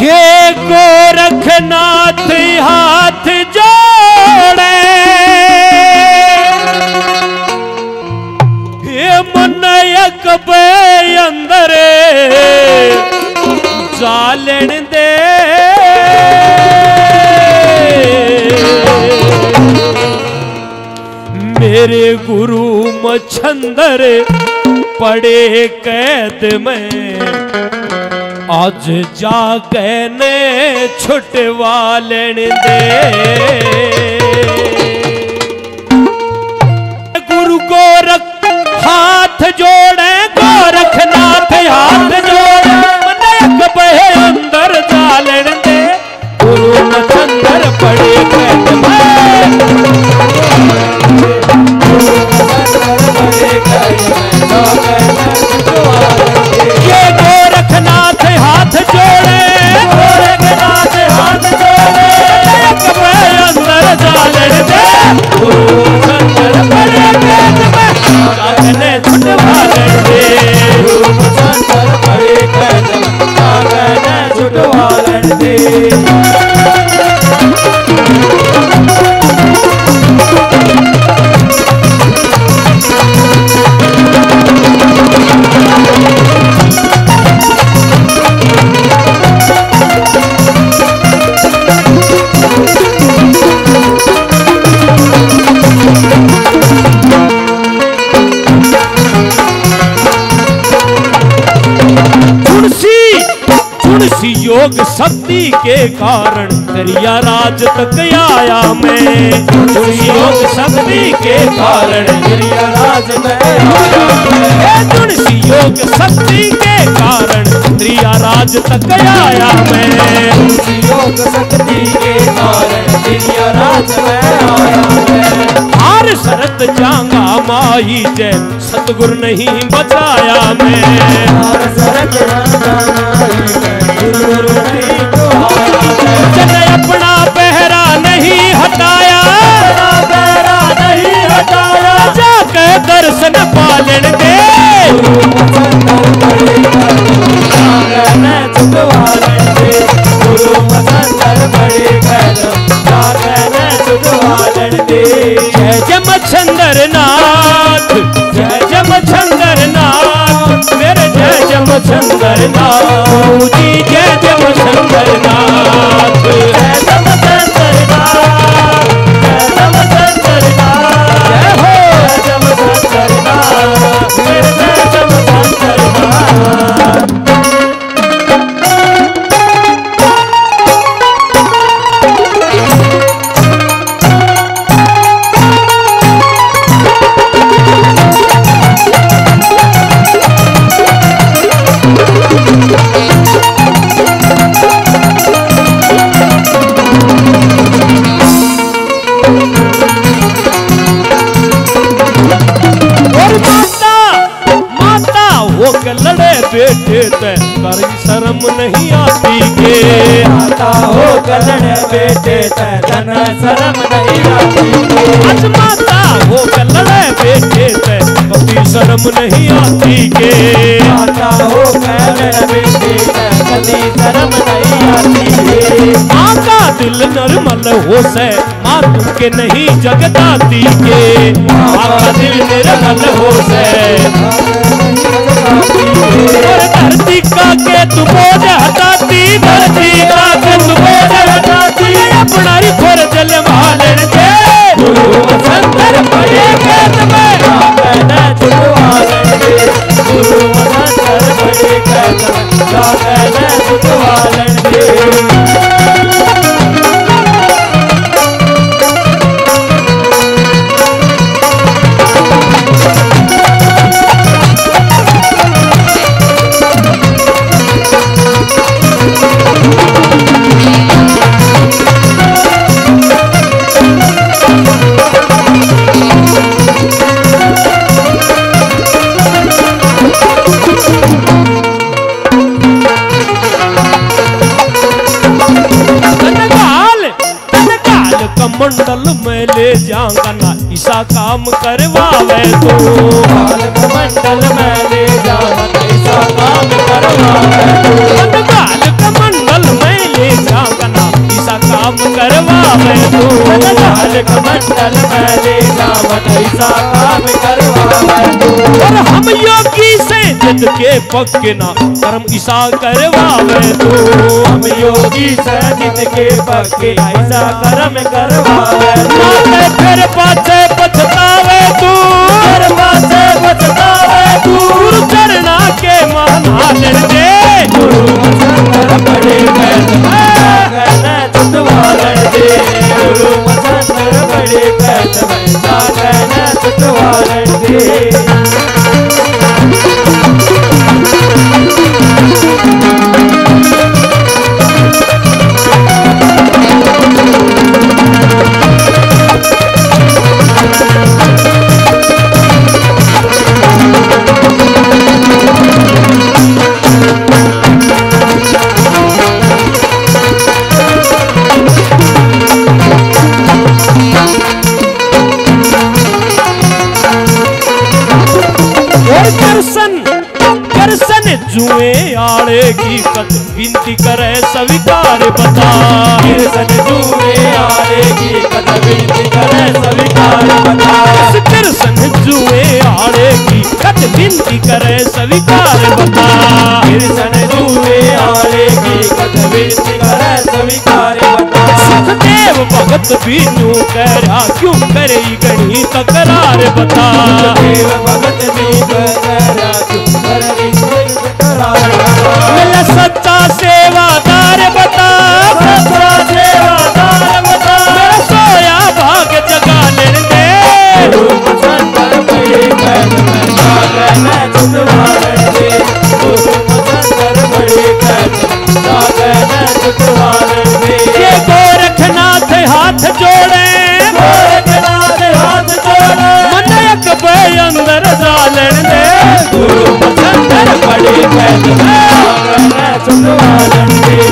ये गोरखनाथ हाथ जोड़े। ये मन कबे अंदर जालन दे। मेरे गुरु मछंदर पड़े कैद में। आज जाके ने छुटवा लेन दे गुरु गोरख हाथ योग शक्ति के कारण दरिया राज तक आया मैं। योग शक्ति के कारण दरिया राज तक आया योग शक्ति के कारण दरिया राज तक आया मैं। योग शक्ति के कारण दरिया राज में आया शरत जांगा माई जय। सतगुर नहीं बचाया मैं जन अपना पहरा नहीं हटाया। पहरा नहीं हटाया। जाकर दर्शन पालन दे। जमछंदर नाथ मेरे जय जमछंदर नाथ जी जय जमछंदर नाथ। बेटे ते कर शर्म नहीं आती के। माता हो करण बेटे तन शर्म नहीं आती माता हो के लड़े बेटे ते कभी शर्म नहीं आती के। माता हो करण बेटे कभी शर्म नहीं आती माँ का दिल निर्मल हो से माँ तुमके नहीं जगदाती के। माँ का दिल निर्मल हो का के ले जाऊँगा ना ईसा काम करवावे तू। मंडल में ले जाऊँगा ईसा काम करवावे मंडल में ले जाऊँगा ना ईसा काम करवावे मंडल में ले जाऊँगा ईसा काम करवावे हम योगी से जिद के पक्के ना, कर्म ईसा करवावे तो। हम योगी से जिद के पक्के ईसा कर्म करवावे गुरु मसंदर बड़े पैद सागन जुए आड़े की कत विनती करे स्वीकार बता कीर्तन जुए आरे की कद विनती करे स्वीकार बता करसन जुए आड़े की कत विनती करे स्वीकार बता कीर्तन जुए आरे की कद विनती करे स्वीकार बता सुखदेव भगत बीनू करा क्यों करे गणी तकरार बता देव भगत दीप करा गुरु